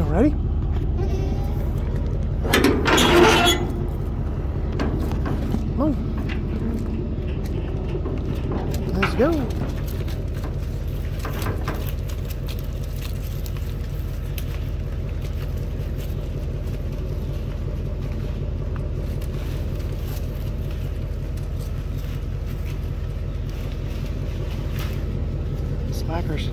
No, ready? Come on. Let's go. Slackers.